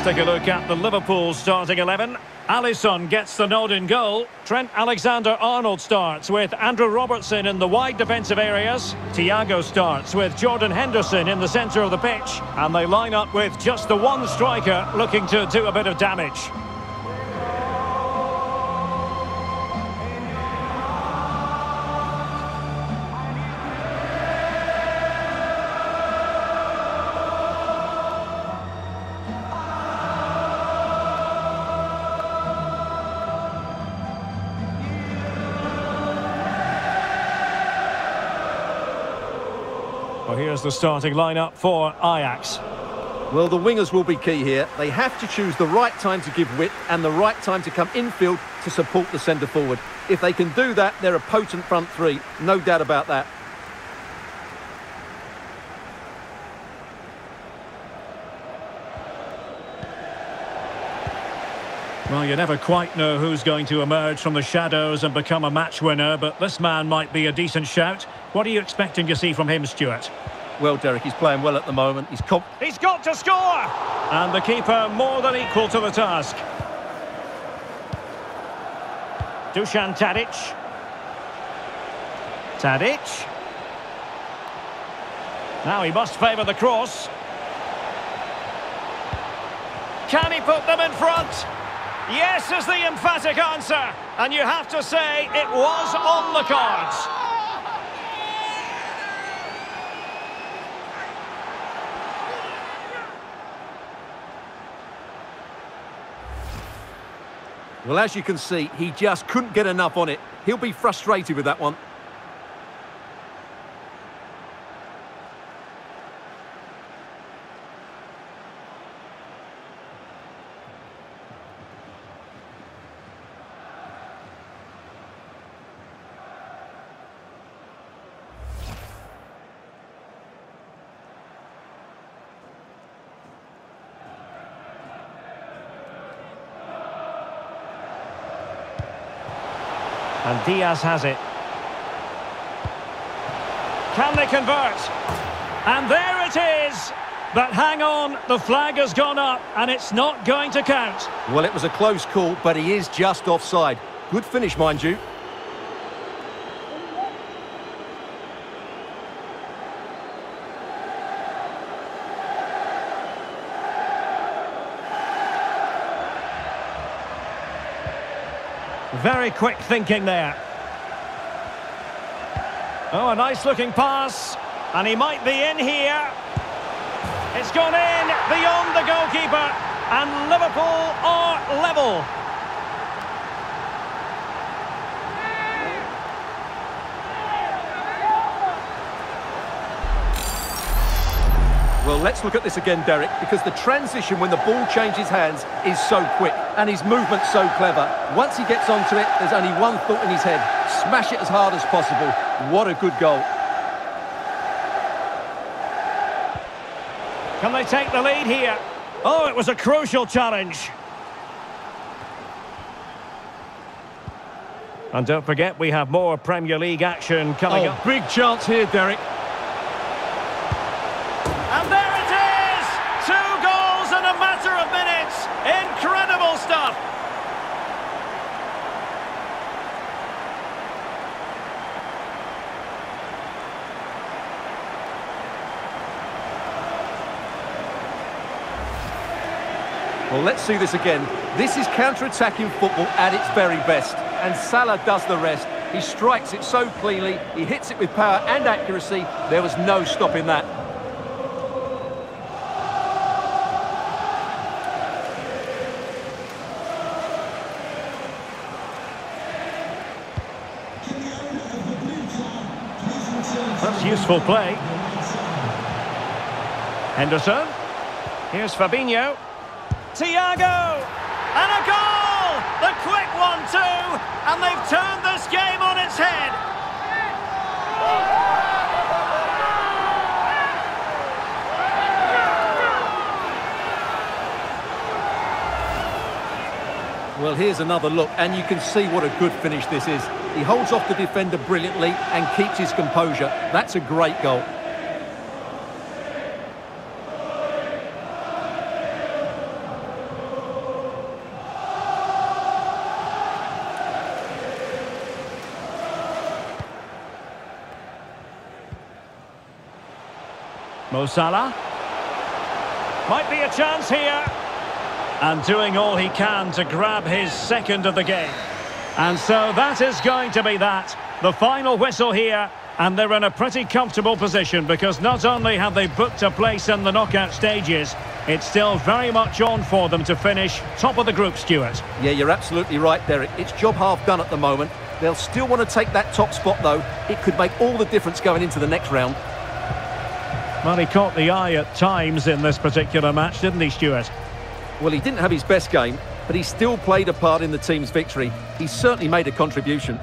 Let's take a look at the Liverpool starting 11. Alisson gets the nod in goal. Trent Alexander-Arnold starts with Andrew Robertson in the wide defensive areas. Thiago starts with Jordan Henderson in the centre of the pitch. And they line up with just the one striker looking to do a bit of damage. Here's the starting lineup for Ajax. Well, the wingers will be key here. They have to choose the right time to give width and the right time to come infield to support the centre forward. If they can do that, they're a potent front three. No doubt about that. Well, you never quite know who's going to emerge from the shadows and become a match winner, but this man might be a decent shout. What are you expecting to see from him, Stuart? Well, Derek, he's playing well at the moment. He's comp He's got to score! And the keeper more than equal to the task. Dusan Tadic. Tadic. Now he must favour the cross. Can he put them in front? Yes is the emphatic answer. And you have to say it was on the cards. Well, as you can see, he just couldn't get enough on it. He'll be frustrated with that one. And Diaz has it. Can they convert? And there it is! But hang on, the flag has gone up and it's not going to count. Well, it was a close call, but he is just offside. Good finish, mind you. Very quick thinking there. Oh, a nice looking pass. And he might be in here. It's gone in beyond the goalkeeper. And Liverpool are level. Well, let's look at this again, Derek, because the transition when the ball changes hands is so quick and his movement so clever. Once he gets onto it, there's only one thought in his head. Smash it as hard as possible. What a good goal. Can they take the lead here? Oh, it was a crucial challenge. And don't forget, we have more Premier League action coming Oh, up. big chance here, Derek. And there it is! Two goals in a matter of minutes! Incredible stuff! Well, let's see this again. This is counter-attacking football at its very best. And Salah does the rest. He strikes it so cleanly, he hits it with power and accuracy. There was no stopping that. That's useful play. Henderson. Here's Fabinho. Thiago! And a goal! The quick one too! And they've turned this game on its head! Well, here's another look, and you can see what a good finish this is. He holds off the defender brilliantly and keeps his composure. That's a great goal. Mo Salah. Might be a chance here. And doing all he can to grab his second of the game. And so that is going to be that. The final whistle here. And they're in a pretty comfortable position because not only have they booked a place in the knockout stages, it's still very much on for them to finish top of the group, Stuart. Yeah, you're absolutely right, Derek. It's job half done at the moment. They'll still want to take that top spot, though. It could make all the difference going into the next round. Well, he caught the eye at times in this particular match, didn't he, Stuart? Well, he didn't have his best game, but he still played a part in the team's victory. He certainly made a contribution.